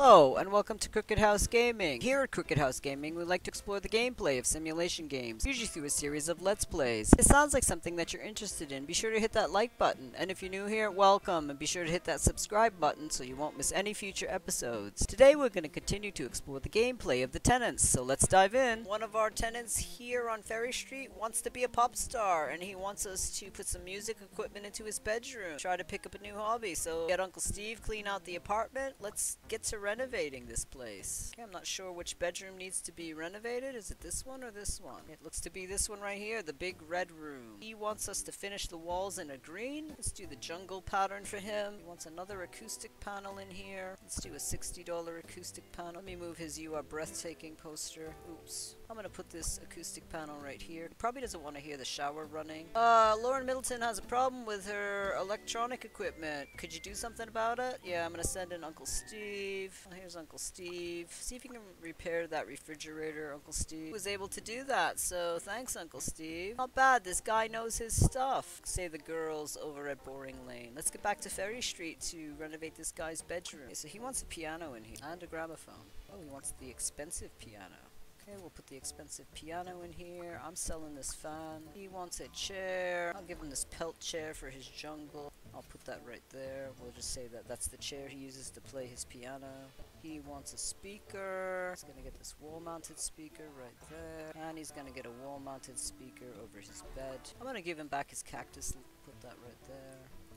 Hello, and welcome to Crooked House Gaming. Here at Crooked House Gaming, we like to explore the gameplay of simulation games, usually through a series of Let's Plays. If it sounds like something that you're interested in, be sure to hit that like button, and if you're new here, welcome, and be sure to hit that subscribe button so you won't miss any future episodes. Today we're going to continue to explore the gameplay of the tenants, so let's dive in. One of our tenants here on Ferry Street wants to be a pop star, and he wants us to put some music equipment into his bedroom, try to pick up a new hobby, so get Uncle Steve clean out the apartment, let's get to renovating this place. Okay, I'm not sure which bedroom needs to be renovated. Is it this one or this one? It looks to be this one right here, the big red room. He wants us to finish the walls in a green. Let's do the jungle pattern for him. He wants another acoustic panel in here. Let's do a $60 acoustic panel. Let me move his You Are Breathtaking poster. Oops. I'm gonna put this acoustic panel right here. He probably doesn't want to hear the shower running. Uh, Lauren Middleton has a problem with her electronic equipment. Could you do something about it? Yeah, I'm gonna send in Uncle Steve. Oh, here's Uncle Steve. See if you can repair that refrigerator, Uncle Steve. was able to do that, so thanks, Uncle Steve. Not bad, this guy knows his stuff. Say the girls over at Boring Lane. Let's get back to Ferry Street to renovate this guy's bedroom. Okay, so he wants a piano in here and a gramophone. Oh, he wants the expensive piano. Okay, we'll put the expensive piano in here. I'm selling this fan. He wants a chair. I'll give him this pelt chair for his jungle. I'll put that right there. We'll just say that that's the chair he uses to play his piano. He wants a speaker. He's gonna get this wall-mounted speaker right there. And he's gonna get a wall-mounted speaker over his bed. I'm gonna give him back his cactus. And put that right there.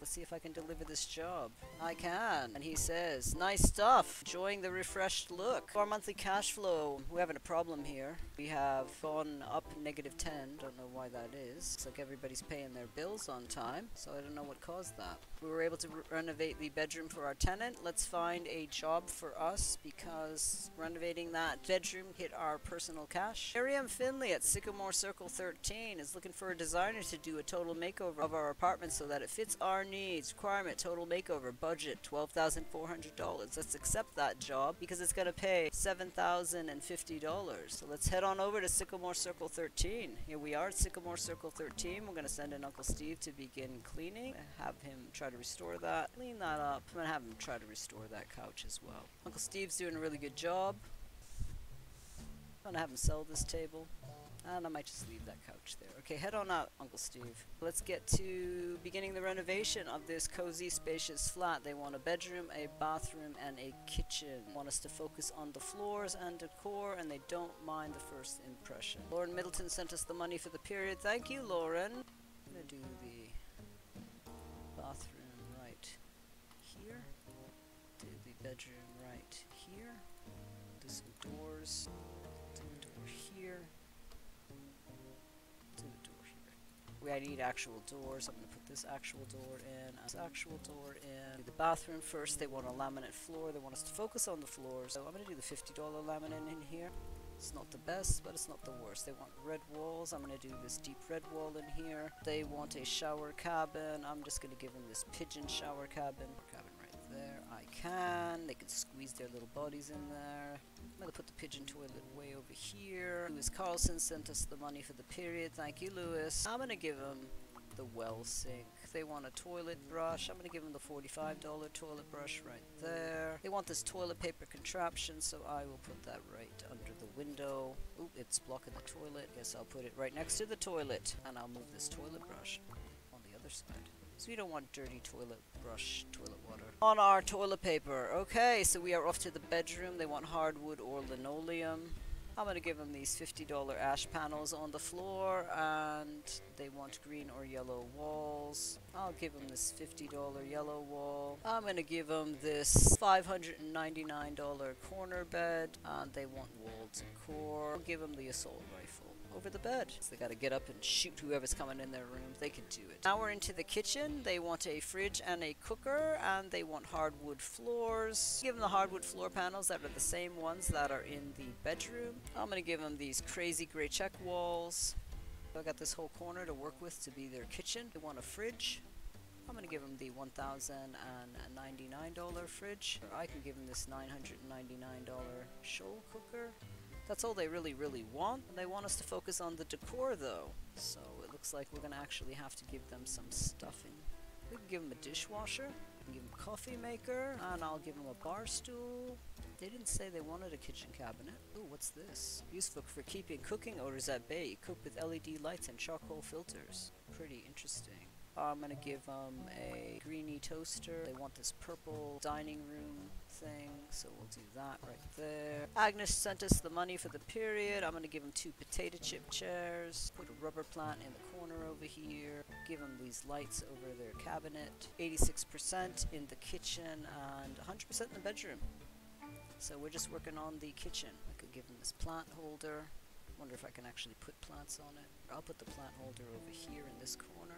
Let's see if I can deliver this job. I can. And he says, nice stuff. Enjoying the refreshed look. Our monthly cash flow. We're having a problem here. We have gone up negative 10. Don't know why that is. Looks like everybody's paying their bills on time. So I don't know what caused that. We were able to re renovate the bedroom for our tenant. Let's find a job for us because renovating that bedroom hit our personal cash. Miriam Finley at Sycamore Circle 13 is looking for a designer to do a total makeover of our apartment so that it fits our needs. Requirement total makeover budget $12,400. Let's accept that job because it's going to pay $7,050. So let's head on over to Sycamore Circle 13. Here we are at Sycamore Circle 13. We're going to send in Uncle Steve to begin cleaning. Have him try to restore that. Clean that up. I'm going to have him try to restore that couch as well. Uncle Steve's doing a really good job. I'm going to have him sell this table. And I might just leave that couch there. Okay, head on out, Uncle Steve. Let's get to beginning the renovation of this cozy, spacious flat. They want a bedroom, a bathroom, and a kitchen. Want us to focus on the floors and decor, and they don't mind the first impression. Lauren Middleton sent us the money for the period. Thank you, Lauren. I'm gonna do the bathroom right here. Do the bedroom right here. Do some doors. Do a door here. Do a door here. We I need actual doors. I'm gonna put this actual door in. This actual door in. Do the bathroom first. They want a laminate floor. They want us to focus on the floors. So I'm gonna do the $50 laminate in here. It's not the best, but it's not the worst. They want red walls. I'm going to do this deep red wall in here. They want a shower cabin. I'm just going to give them this pigeon shower cabin. Can. They can squeeze their little bodies in there. I'm going to put the pigeon toilet way over here. Lewis Carlson sent us the money for the period. Thank you, Lewis. I'm going to give them the well sink. They want a toilet brush. I'm going to give them the $45 toilet brush right there. They want this toilet paper contraption, so I will put that right under the window. Oop, it's blocking the toilet. Guess I'll put it right next to the toilet, and I'll move this toilet brush on the other side. So we don't want dirty toilet brush, toilet water. On our toilet paper. Okay, so we are off to the bedroom. They want hardwood or linoleum. I'm going to give them these $50 ash panels on the floor and they want green or yellow walls. I'll give them this $50 yellow wall. I'm going to give them this $599 corner bed and they want wall decor. I'll give them the assault rifle over the bed. So they gotta get up and shoot whoever's coming in their room. They can do it. Now we're into the kitchen. They want a fridge and a cooker, and they want hardwood floors. Give them the hardwood floor panels that are the same ones that are in the bedroom. I'm gonna give them these crazy gray check walls. I got this whole corner to work with to be their kitchen. They want a fridge. I'm going to give them the $1,099 fridge. Or I can give them this $999 shoal cooker. That's all they really, really want. They want us to focus on the decor, though. So it looks like we're going to actually have to give them some stuffing. We can give them a dishwasher, give them a coffee maker, and I'll give them a bar stool. They didn't say they wanted a kitchen cabinet. Ooh, what's this? Useful for keeping cooking odors at bay, equipped with LED lights and charcoal filters. Pretty interesting. I'm gonna give them a greeny toaster. They want this purple dining room thing, so we'll do that right there. Agnes sent us the money for the period. I'm gonna give him two potato chip chairs. Put a rubber plant in the corner over here. Give him these lights over their cabinet. 86% in the kitchen and 100% in the bedroom. So we're just working on the kitchen. I could give him this plant holder. Wonder if I can actually put plants on it. I'll put the plant holder over here in this corner.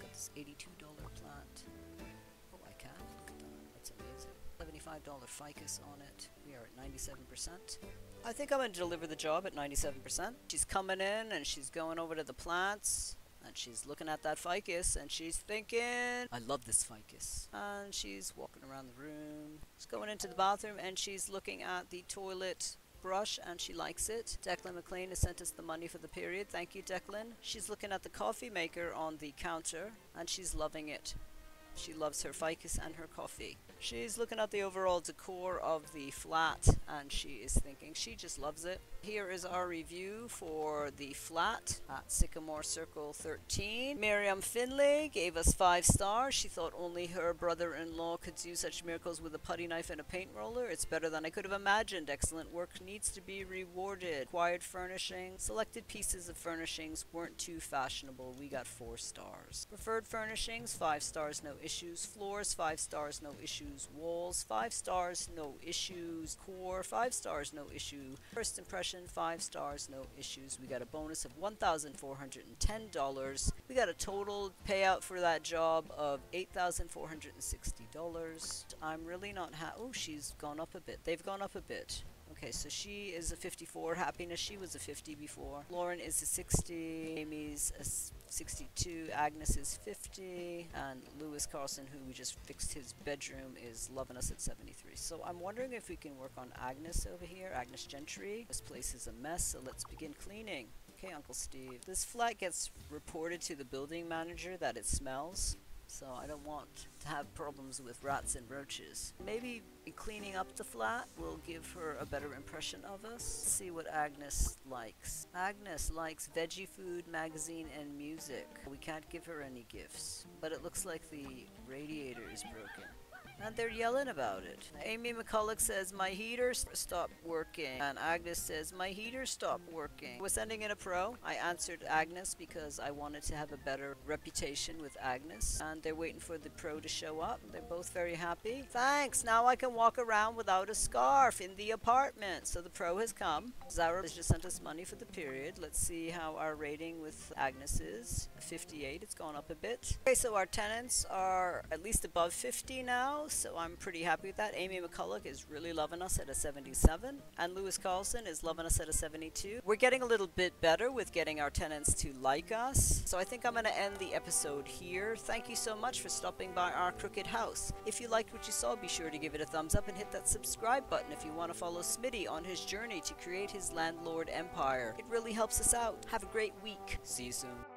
Got this $82 plant. $5 ficus on it. We are at 97%. I think I'm going to deliver the job at 97%. She's coming in and she's going over to the plants and she's looking at that ficus and she's thinking, I love this ficus. And she's walking around the room. She's going into the bathroom and she's looking at the toilet brush and she likes it. Declan McLean has sent us the money for the period. Thank you, Declan. She's looking at the coffee maker on the counter and she's loving it. She loves her ficus and her coffee. She's looking at the overall decor of the flat and she is thinking she just loves it. Here is our review for the flat at Sycamore Circle 13. Miriam Finlay gave us 5 stars. She thought only her brother-in-law could do such miracles with a putty knife and a paint roller. It's better than I could have imagined. Excellent work needs to be rewarded. Acquired furnishing. Selected pieces of furnishings weren't too fashionable. We got 4 stars. Preferred furnishings, 5 stars, no issues. Floors, 5 stars, no issues. Walls, 5 stars, no issues. Core, 5 stars, no issue. First impression, 5 stars, no issues. We got a bonus of $1,410. We got a total payout for that job of $8,460. I'm really not ha- Oh, she's gone up a bit. They've gone up a bit. Okay, so she is a 54. Happiness, she was a 50 before. Lauren is a 60. Amy's a 62. Agnes is 50. And Lewis Carlson, who we just fixed his bedroom, is loving us at 73. So I'm wondering if we can work on Agnes over here. Agnes Gentry. This place is a mess, so let's begin cleaning. Okay, Uncle Steve. This flat gets reported to the building manager that it smells. So I don't want to have problems with rats and roaches. Maybe cleaning up the flat will give her a better impression of us. See what Agnes likes. Agnes likes veggie food, magazine, and music. We can't give her any gifts. But it looks like the radiator is broken. And they're yelling about it. Amy McCulloch says, My heater stopped working. And Agnes says, My heater stopped working. We're sending in a pro. I answered Agnes because I wanted to have a better reputation with Agnes. And they're waiting for the pro to show up. They're both very happy. Thanks. Now I can walk around without a scarf in the apartment. So the pro has come. Zara has just sent us money for the period. Let's see how our rating with Agnes is. 58. It's gone up a bit. Okay, so our tenants are at least above 50 now so I'm pretty happy with that. Amy McCulloch is really loving us at a 77, and Lewis Carlson is loving us at a 72. We're getting a little bit better with getting our tenants to like us, so I think I'm going to end the episode here. Thank you so much for stopping by our Crooked House. If you liked what you saw, be sure to give it a thumbs up and hit that subscribe button if you want to follow Smitty on his journey to create his landlord empire. It really helps us out. Have a great week. See you soon.